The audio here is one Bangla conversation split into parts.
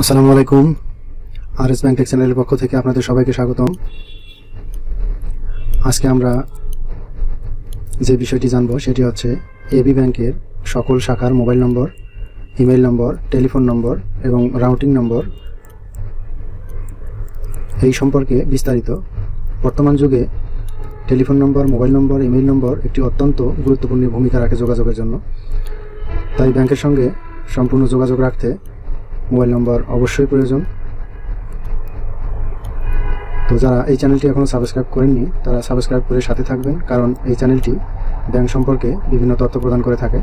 আসসালামু আলাইকুম। আর এস ব্যাংক চ্যানেলের পক্ষ থেকে আপনাদের সবাইকে স্বাগতম। আজকে আমরা যে বিষয়টি জানব সেটি হচ্ছে এবি ব্যাংকের সকল শাখার mobile number email number, telephone number এবং রাউটিং নম্বর। এই সম্পর্কে বিস্তারিত। বর্তমান যুগে telephone number, mobile number email number একটি অত্যন্ত গুরুত্বপূর্ণ ভূমিকা রাখে যোগাযোগের জন্য। তাই ব্যাংকের সঙ্গে সম্পূর্ণ যোগাযোগ রাখতে মোবাইল নম্বর অবশ্যই প্রয়োজন। তো যারা এই চ্যানেলটি এখনও সাবস্ক্রাইব করেননি, তারা সাবস্ক্রাইব করে সাথে থাকবেন, কারণ এই চ্যানেলটি ব্যাংক সম্পর্কে বিভিন্ন তথ্য প্রদান করে থাকে।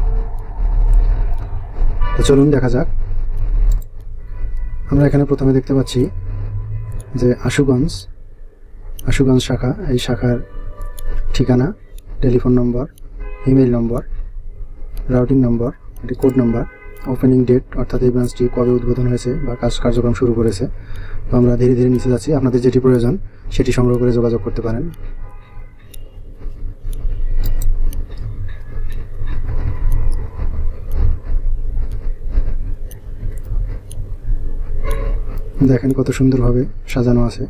তো চলুন দেখা যাক। আমরা এখানে প্রথমে দেখতে পাচ্ছি যে আশুগঞ্জ আশুগঞ্জ শাখা, এই শাখার ঠিকানা, telephone number, email number, routing number, এটি কোড নম্বর। ওপেনিং ডেট অর্থাৎ এই ব্রাঞ্চটি কবে উদ্বোধন হয়েছে বা কাজ কার্যক্রম শুরু করেছে, তো আমরা ধীরে ধীরে নিচে যাচ্ছি। আপনাদের যেটি প্রয়োজন, সেটি সংগ্রহ করে যোগাযোগ করতে পারেন। দেখেন কত সুন্দরভাবে সাজানো আছে।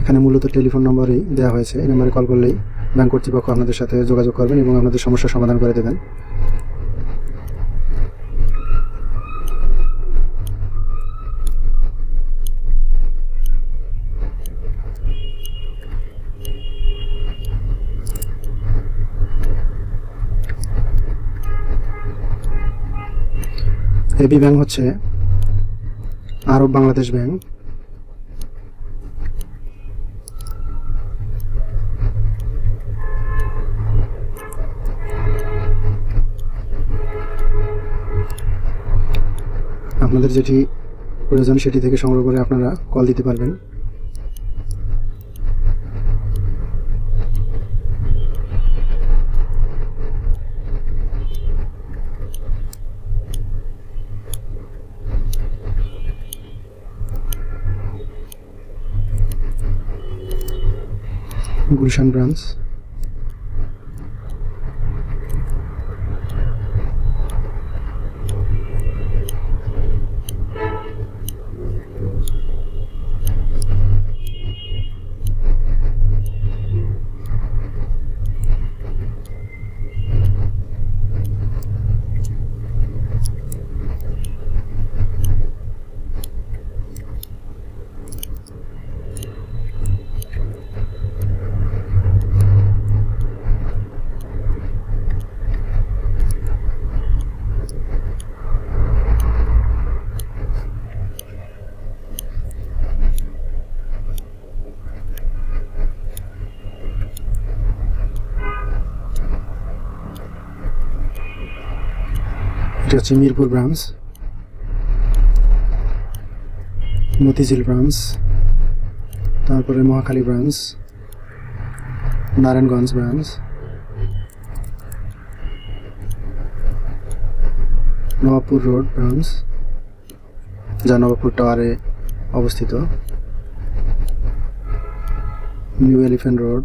এখানে মূলত টেলিফোন নম্বরই দেওয়া হয়েছে। এই নম্বরে কল করলেই ব্যাংক কর্তৃপক্ষ আপনাদের সাথে যোগাযোগ করবেন এবং আপনাদের সমস্যার সমাধান করে দেবেন। এবি ব্যাংক হচ্ছে আরব বাংলাদেশ ব্যাংক। আপনাদের যেটি প্রয়োজন সেটি থেকে সংগ্রহ করে আপনারা কল দিতে পারবেন। গুলশান ব্রাঞ্চ এটি হচ্ছে মিরপুর ব্রাঞ্চ, মতিঝিল ব্রাঞ্চ, তারপরে Mohakhali branch, Narayanganj branch, Nawabpur road branch, যা নবাবপুর টাওয়ারে অবস্থিত, নিউ এলিফ্যান্ট রোড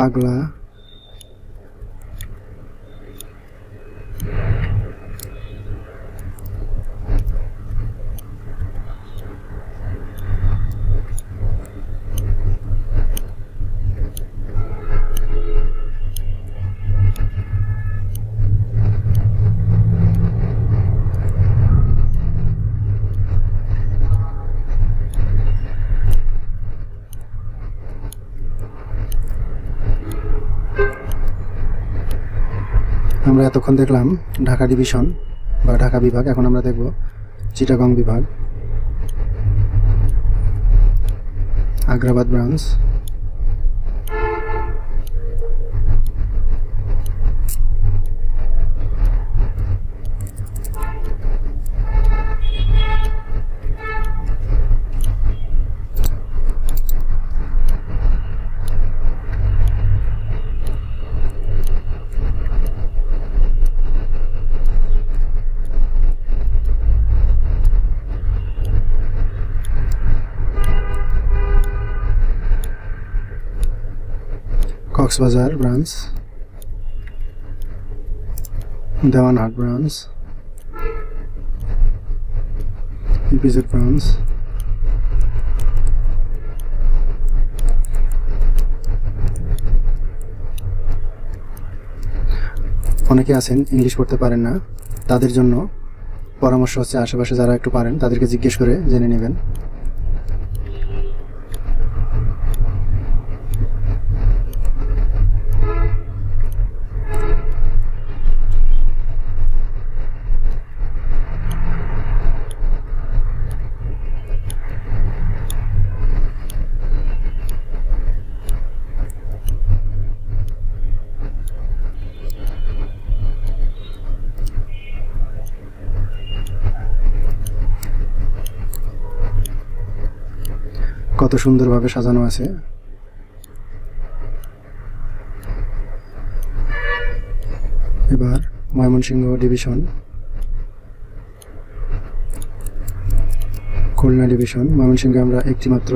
pagla. আমরা এতক্ষণ দেখলাম ঢাকা ডিভিশন বা ঢাকা বিভাগ, এখন আমরা দেখব চিটাগং বিভাগ, Agrabad branch Cox's Bazar branch, Dewanhat branch, EPZ branch, অনেকে আছেন, ইংলিশ পড়তে পারেন না, তাদের জন্য পরামর্শ হচ্ছে আশেপাশে যারা একটু পারেন, তাদেরকে জিজ্ঞেস করে জেনে নেবেন। কত সুন্দরভাবে সাজানো আছে। এবার ময়মনসিংহ ডিভিশন। খুলনা ডিভিশন। ময়মনসিংহে আমরা একটিমাত্র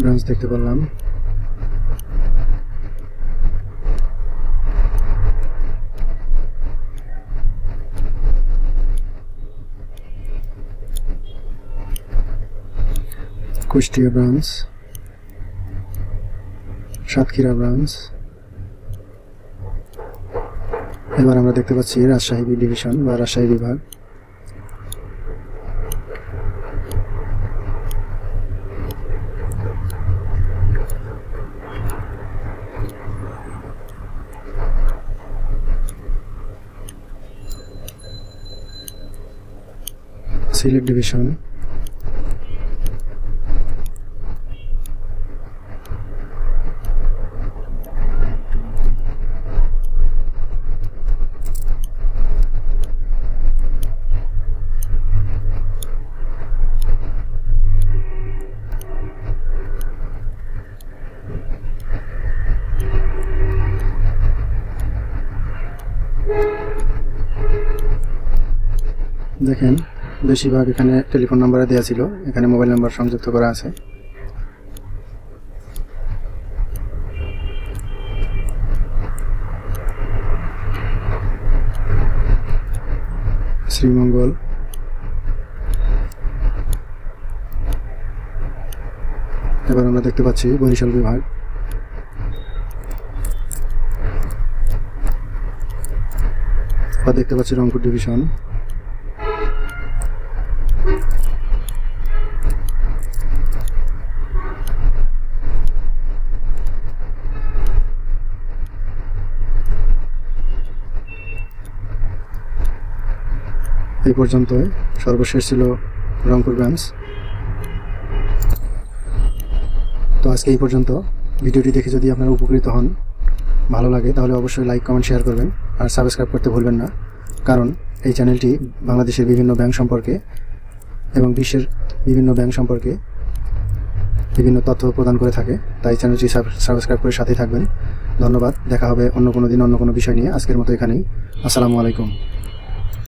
ব্রাঞ্চ দেখতে পারলাম। কুষ্টিয়া ব্রাঞ্চ, সাতক্ষীরা ব্রাঞ্চ, এবার আমরা দেখতে পাচ্ছি রাজশাহী ডিভিশন বা রাজশাহী বিভাগ। সিলেট ডিভিশন দেখেন, বেশিরভাগ এখানে টেলিফোন নাম্বারে দেওয়া ছিল, এখানে মোবাইল নাম্বার সংযুক্ত করা আছে। শ্রীমঙ্গল। এবার আমরা দেখতে পাচ্ছি বরিশাল বিভাগ। দেখতে পাচ্ছি রংপুর ডিভিশন। এই পর্যন্ত সর্বশেষ ছিল রংপুর ব্রাঞ্চ তো আজকে এই পর্যন্ত। ভিডিওটি দেখে যদি আপনারা উপকৃত হন, ভালো লাগে, তাহলে অবশ্যই লাইক কমেন্ট শেয়ার করবেন। আর সাবস্ক্রাইব করতে ভুলবেন না। কারণ এই চ্যানেলটি বাংলাদেশের বিভিন্ন ব্যাংক সম্পর্কে এবং বিশ্বের বিভিন্ন ব্যাংক সম্পর্কে বিভিন্ন তথ্য প্রদান করে থাকে। তাই চ্যানেলটি সাবস্ক্রাইব করে সাথেই থাকবেন। ধন্যবাদ। দেখা হবে অন্য কোনো দিন অন্য কোনো বিষয় নিয়ে। আজকের মতো এখানেই। আসসালামু আলাইকুম।